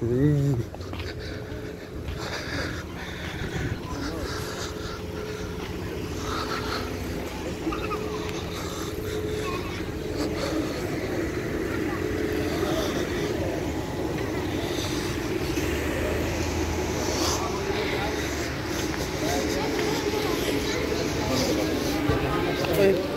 Hum. Okay.